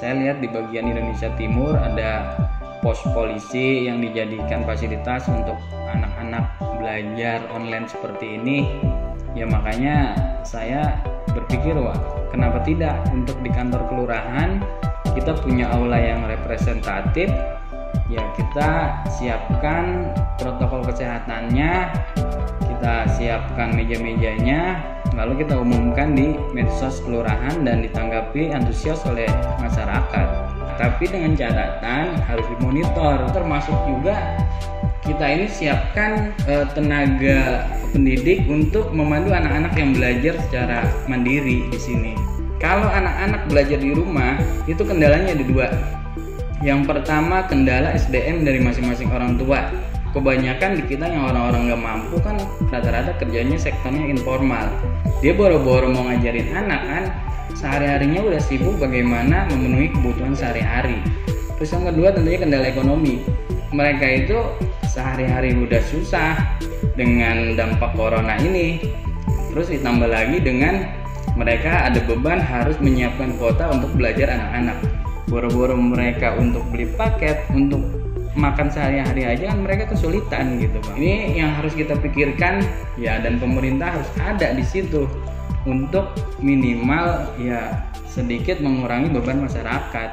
saya lihat di bagian Indonesia Timur ada pos polisi yang dijadikan fasilitas untuk anak-anak belajar online seperti ini. Ya makanya saya berpikir wah kenapa tidak? Untuk di kantor kelurahan kita punya aula yang representatif. Ya kita siapkan protokol kesehatannya kita siapkan meja-mejanya lalu kita umumkan di medsos kelurahan dan ditanggapi antusias oleh masyarakat tapi dengan catatan harus dimonitor termasuk juga kita ini siapkan e, tenaga pendidik untuk memandu anak-anak yang belajar secara mandiri di sini. Kalau anak-anak belajar di rumah, itu kendalanya ada dua. Yang pertama kendala SDM dari masing-masing orang tua. Kebanyakan di kita yang orang-orang nggak mampu kan rata-rata kerjanya sektornya informal. Dia boro-boro mau ngajarin anak kan, sehari-harinya udah sibuk bagaimana memenuhi kebutuhan sehari-hari. Terus yang kedua tentunya kendala ekonomi. Mereka itu sehari-hari udah susah dengan dampak corona ini. Terus ditambah lagi dengan mereka ada beban harus menyiapkan kuota untuk belajar anak-anak. Boro-boro mereka untuk beli paket, untuk makan sehari-hari aja kan mereka kesulitan gitu bang. Ini yang harus kita pikirkan ya dan pemerintah harus ada di situ untuk minimal ya sedikit mengurangi beban masyarakat